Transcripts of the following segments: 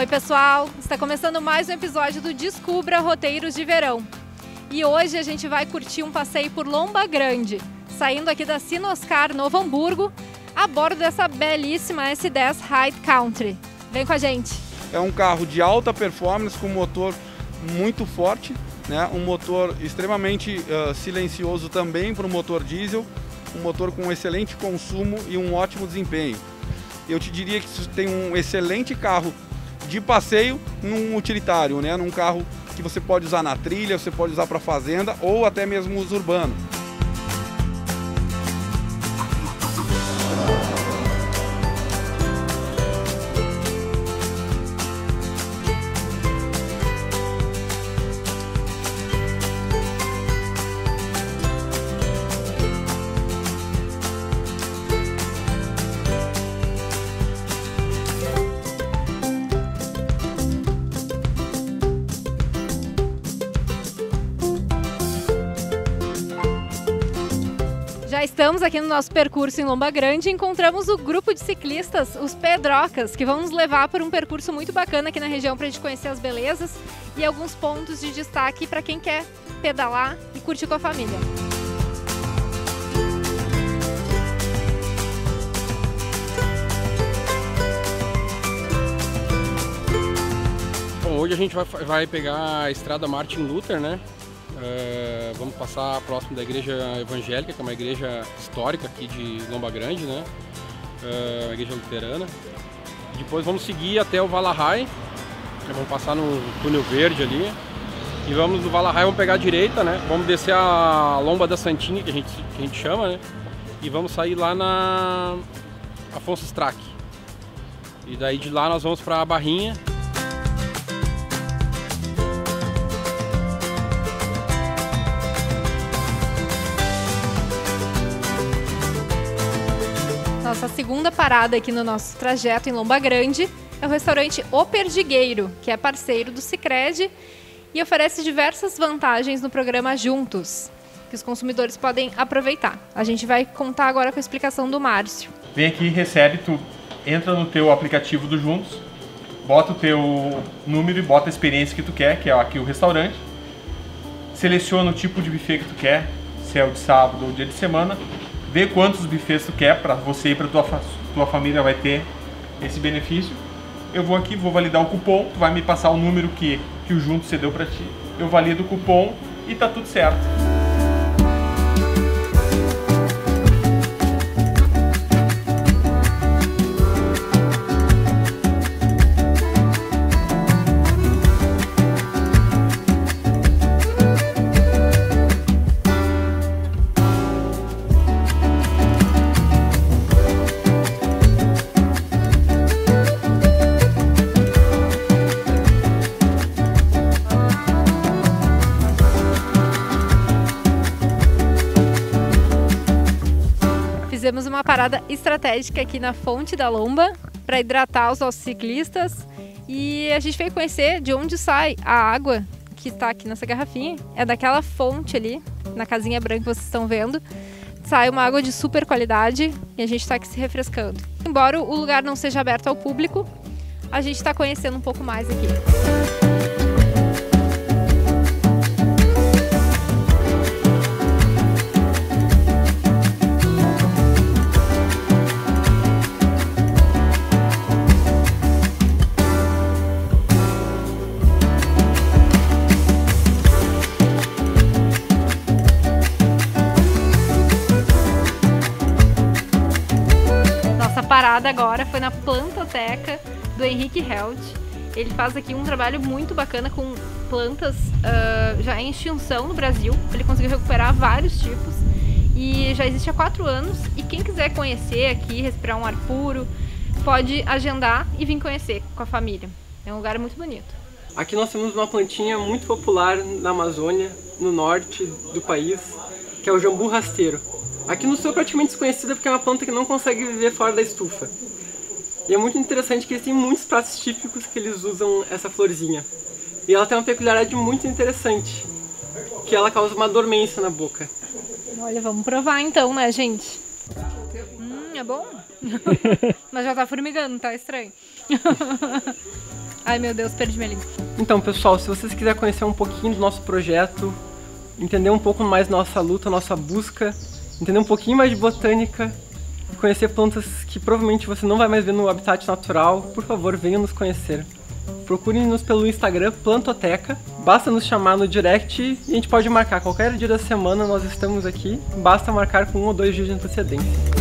Oi, pessoal! Está começando mais um episódio do Descubra Roteiros de Verão. E hoje a gente vai curtir um passeio por Lomba Grande, saindo aqui da Sinoscar, Novo Hamburgo, a bordo dessa belíssima S10 High Country. Vem com a gente! É um carro de alta performance com motor muito forte, né? um motor extremamente uh, silencioso também para o motor diesel, um motor com excelente consumo e um ótimo desempenho. Eu te diria que tem um excelente carro de passeio num utilitário, né? num carro que você pode usar na trilha, você pode usar para fazenda ou até mesmo uso urbano. Já estamos aqui no nosso percurso em Lomba Grande e encontramos o grupo de ciclistas, os Pedrocas, que vão nos levar por um percurso muito bacana aqui na região para a gente conhecer as belezas e alguns pontos de destaque para quem quer pedalar e curtir com a família. Bom, hoje a gente vai, vai pegar a estrada Martin Luther, né? Uh, vamos passar próximo da igreja evangélica, que é uma igreja histórica aqui de Lomba Grande, né? Uh, uma igreja luterana. Depois vamos seguir até o Valahai, vamos passar no túnel verde ali. E vamos do Valahai, vamos pegar a direita, né? Vamos descer a Lomba da Santinha, que a gente, que a gente chama, né? E vamos sair lá na Afonso Strack. E daí de lá nós vamos para a Barrinha, Nossa segunda parada aqui no nosso trajeto em Lomba Grande é o restaurante O Perdigueiro, que é parceiro do Sicredi e oferece diversas vantagens no programa Juntos, que os consumidores podem aproveitar. A gente vai contar agora com a explicação do Márcio. Vem aqui, recebe, tu entra no teu aplicativo do Juntos, bota o teu número e bota a experiência que tu quer, que é aqui o restaurante. Seleciona o tipo de buffet que tu quer, se é o de sábado ou dia de semana vê quantos bufês tu quer para você e para tua, tua família vai ter esse benefício. Eu vou aqui, vou validar o cupom, tu vai me passar o número que, que o Junto cedeu para ti. Eu valido o cupom e tá tudo certo. Uma parada estratégica aqui na Fonte da Lomba para hidratar os nossos ciclistas e a gente veio conhecer de onde sai a água que está aqui nessa garrafinha. É daquela fonte ali, na casinha branca que vocês estão vendo. Sai uma água de super qualidade e a gente está aqui se refrescando. Embora o lugar não seja aberto ao público, a gente está conhecendo um pouco mais aqui. Parada agora foi na plantoteca do Henrique Held. Ele faz aqui um trabalho muito bacana com plantas uh, já em extinção no Brasil. Ele conseguiu recuperar vários tipos e já existe há quatro anos. E quem quiser conhecer aqui, respirar um ar puro, pode agendar e vir conhecer com a família. É um lugar muito bonito. Aqui nós temos uma plantinha muito popular na Amazônia, no norte do país, que é o jambu rasteiro. Aqui no sul é praticamente desconhecida porque é uma planta que não consegue viver fora da estufa. E é muito interessante que eles têm muitos pratos típicos que eles usam essa florzinha. E ela tem uma peculiaridade muito interessante, que ela causa uma dormência na boca. Olha, vamos provar então, né, gente? Hum, é bom? Mas já tá formigando, tá estranho. Ai meu Deus, perdi minha língua. Então, pessoal, se vocês quiserem conhecer um pouquinho do nosso projeto, entender um pouco mais nossa luta, nossa busca, entender um pouquinho mais de botânica, conhecer plantas que provavelmente você não vai mais ver no habitat natural, por favor, venham nos conhecer. Procurem-nos pelo Instagram Plantoteca. Basta nos chamar no direct e a gente pode marcar qualquer dia da semana, nós estamos aqui. Basta marcar com um ou dois dias de antecedência.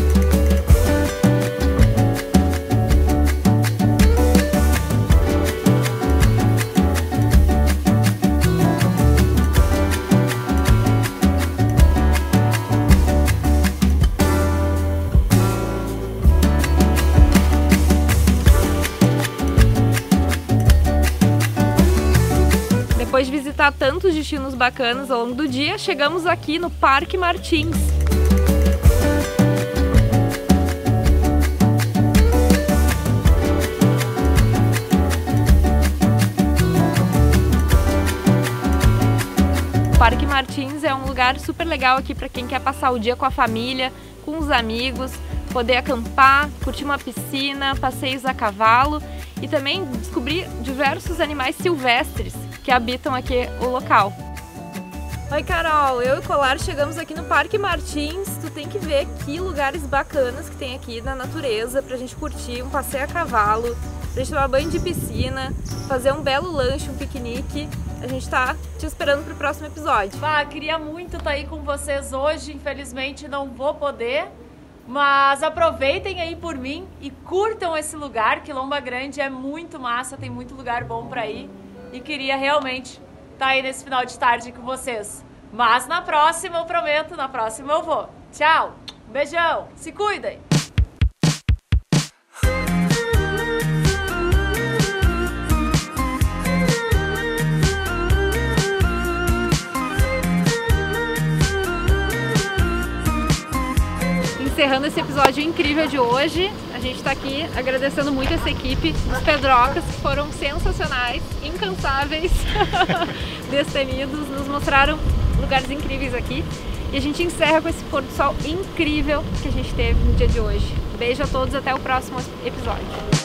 Depois de visitar tantos destinos bacanas ao longo do dia, chegamos aqui no Parque Martins. Parque Martins é um lugar super legal aqui para quem quer passar o dia com a família, com os amigos, poder acampar, curtir uma piscina, passeios a cavalo e também descobrir diversos animais silvestres que habitam aqui o local. Oi Carol, eu e o Colar chegamos aqui no Parque Martins. Tu tem que ver que lugares bacanas que tem aqui na natureza pra gente curtir um passeio a cavalo, pra gente tomar banho de piscina, fazer um belo lanche, um piquenique. A gente tá te esperando pro próximo episódio. Ah, queria muito estar aí com vocês hoje, infelizmente não vou poder. Mas aproveitem aí por mim e curtam esse lugar, que Lomba Grande é muito massa, tem muito lugar bom para ir. E queria realmente estar aí nesse final de tarde com vocês. Mas na próxima eu prometo, na próxima eu vou. Tchau, beijão, se cuidem! encerrando esse episódio incrível de hoje. A gente está aqui agradecendo muito essa equipe dos Pedrocas, que foram sensacionais, incansáveis, destemidos, nos mostraram lugares incríveis aqui. E a gente encerra com esse pôr do sol incrível que a gente teve no dia de hoje. Beijo a todos, até o próximo episódio.